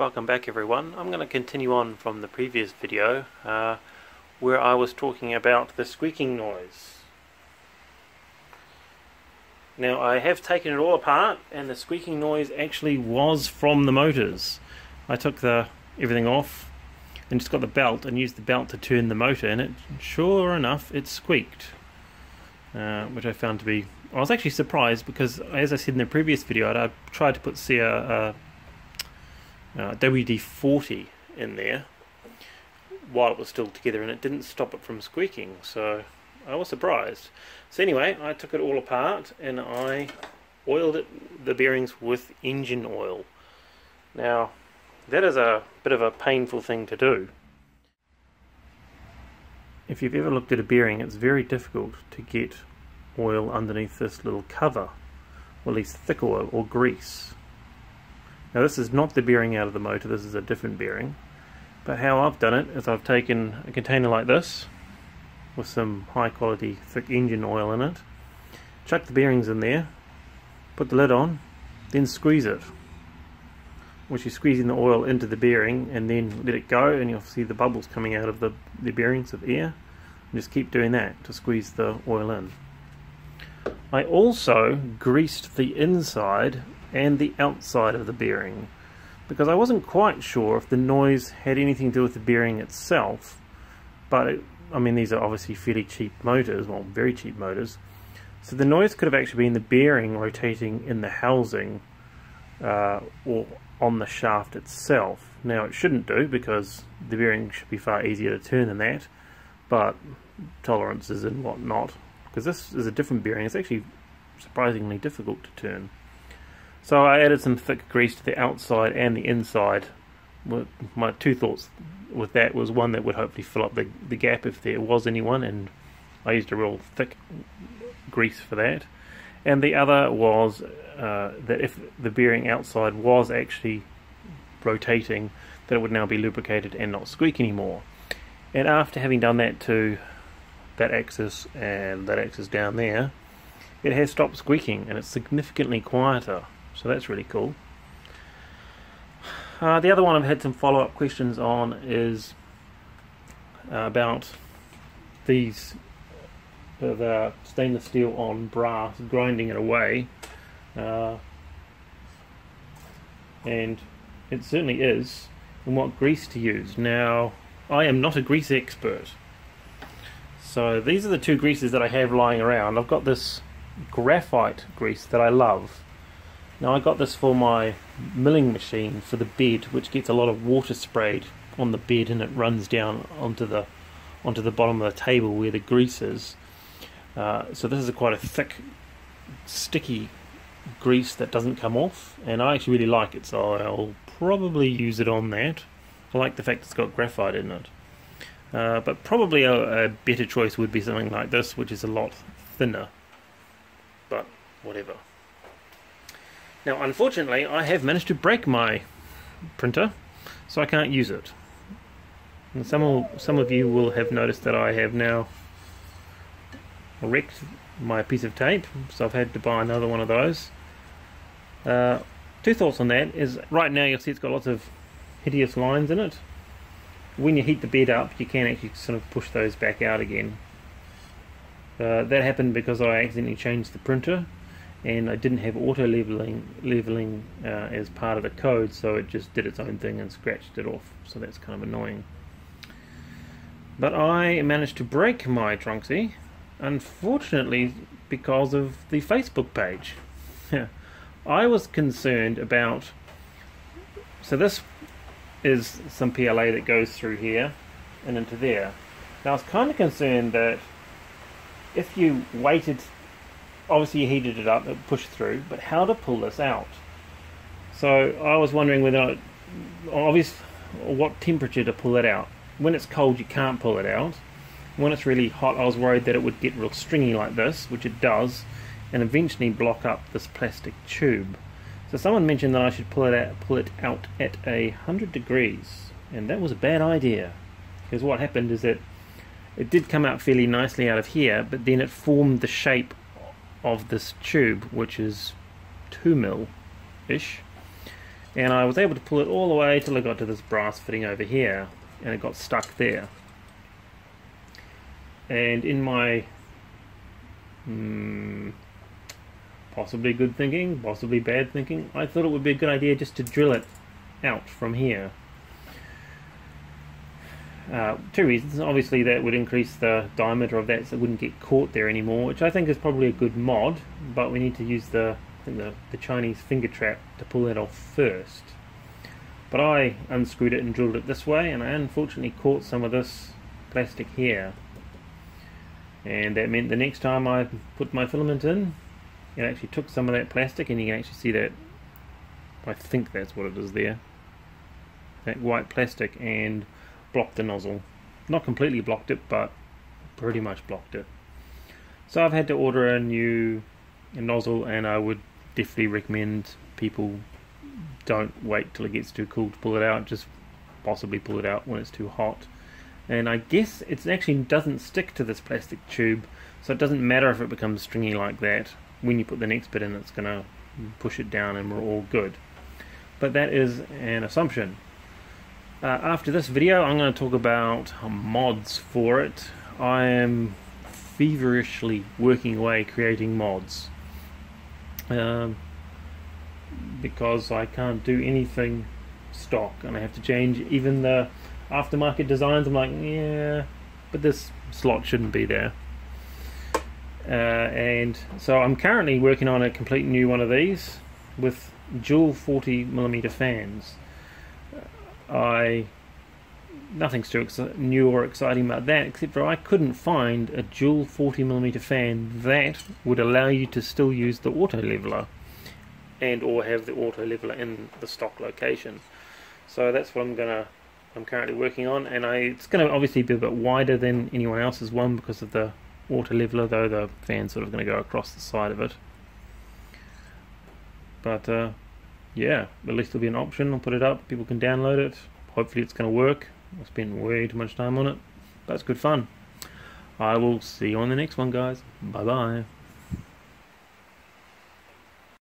Welcome back everyone. I'm going to continue on from the previous video uh, where I was talking about the squeaking noise. Now I have taken it all apart and the squeaking noise actually was from the motors. I took the everything off and just got the belt and used the belt to turn the motor and it sure enough it squeaked. Uh, which I found to be I was actually surprised because, as I said in the previous video, I tried to put see Uh, a WD-40 in there while it was still together, and it didn't stop it from squeaking. So I was surprised. So anyway, I took it all apart and I oiled it, the bearings with engine oil. Now, that is a bit of a painful thing to do. If you've ever looked at a bearing, it's very difficult to get oil underneath this little cover, or at least thick oil or grease. Now this is not the bearing out of the motor, this is a different bearing. But how I've done it is I've taken a container like this with some high quality thick engine oil in it, chuck the bearings in there, put the lid on, then squeeze it. Which is squeezing the oil into the bearing and then let it go and you'll see the bubbles coming out of the, the bearings of air. And just keep doing that to squeeze the oil in. I also greased the inside and the outside of the bearing because I wasn't quite sure if the noise had anything to do with the bearing itself but it, I mean these are obviously fairly cheap motors, well very cheap motors so the noise could have actually been the bearing rotating in the housing uh, or on the shaft itself. Now it shouldn't do because the bearing should be far easier to turn than that but tolerances and whatnot because this is a different bearing. It's actually surprisingly difficult to turn. So I added some thick grease to the outside and the inside. My two thoughts with that was one that would hopefully fill up the, the gap if there was anyone, and I used a real thick grease for that. And the other was uh, that if the bearing outside was actually rotating, that it would now be lubricated and not squeak anymore. And after having done that to that axis and that axis down there, it has stopped squeaking and it's significantly quieter. So that's really cool. Uh, the other one I've had some follow-up questions on is uh, about these uh, the stainless steel on brass, grinding it away. Uh, and it certainly is, and what grease to use. Now, I am not a grease expert, so these are the two greases that I have lying around. I've got this graphite grease that I love. Now I got this for my milling machine for the bed, which gets a lot of water sprayed on the bed and it runs down onto the onto the bottom of the table where the grease is. Uh, so this is a quite a thick, sticky grease that doesn't come off, and I actually really like it, so I'll probably use it on that. I like the fact it's got graphite in it. Uh, but probably a, a, better choice would be something like this, which is a lot thinner. But whatever. Now, unfortunately, I have managed to break my printer, so I can't use it. And some of, some of you will have noticed that I have now wrecked my piece of tape, so I've had to buy another one of those. Uh, two thoughts on that is right now you'll see it's got lots of hideous lines in it when you heat the bed up, you can actually sort of push those back out again. Uh, that happened because I accidentally changed the printer and I didn't have auto leveling leveling uh, as part of the code, so it just did its own thing and scratched it off. So that's kind of annoying. But I managed to break my Tronxy, unfortunately, because of the Facebook page. I was concerned about. So this is some PLA that goes through here and into there. Now I was kind of concerned that if you waited, obviously you heated it up, it pushed through, but how to pull this out. So I was wondering whether, obviously, what temperature to pull it out. When it's cold you can't pull it out. When it's really hot I was worried that it would get real stringy like this, which it does, and eventually block up this plastic tube. So someone mentioned that I should pull it out, pull it out at a hundred degrees, and that was a bad idea. Because what happened is that it did come out fairly nicely out of here, but then it formed the shape of this tube, which is two mil ish, and I was able to pull it all the way till I got to this brass fitting over here and it got stuck there. And in my hmm, possibly good thinking possibly bad thinking I thought it would be a good idea just to drill it out from here uh, two reasons. Obviously, that would increase the diameter of that, so it wouldn't get caught there anymore, which I think is probably a good mod. But we need to use the the, the Chinese finger trap to pull that off first. But I unscrewed it and drilled it this way, and I unfortunately caught some of this plastic here. And that meant the next time I put my filament in, it actually took some of that plastic, and you can actually see that. I think that's what it is there. That white plastic and blocked the nozzle. Not completely blocked it, but pretty much blocked it. So I've had to order a new nozzle, and I would definitely recommend people don't wait till it gets too cool to pull it out. Just possibly pull it out when it's too hot. And I guess it actually doesn't stick to this plastic tube, so it doesn't matter if it becomes stringy like that. When you put the next bit in, it's going to push it down, and we're all good. But that is an assumption. Uh, after this video, I'm going to talk about mods for it. I am feverishly working away creating mods. Um, because I can't do anything stock and I have to change even the aftermarket designs. I'm like, yeah, but this slot shouldn't be there. Uh, and so I'm currently working on a complete new one of these with dual 40 millimeter fans. I nothing's too new or exciting about that, except for I couldn't find a dual 40mm fan that would allow you to still use the auto leveler and or have the auto leveler in the stock location. So that's what I'm gonna I'm currently working on, and I it's gonna obviously be a bit wider than anyone else's one because of the auto leveler, though the fan's sort of going to go across the side of it. But uh, yeah, at least there'll be an option. I'll put it up. People can download it. Hopefully, it's going to work. I spent way too much time on it, it's good fun. I will see you on the next one, guys. Bye bye.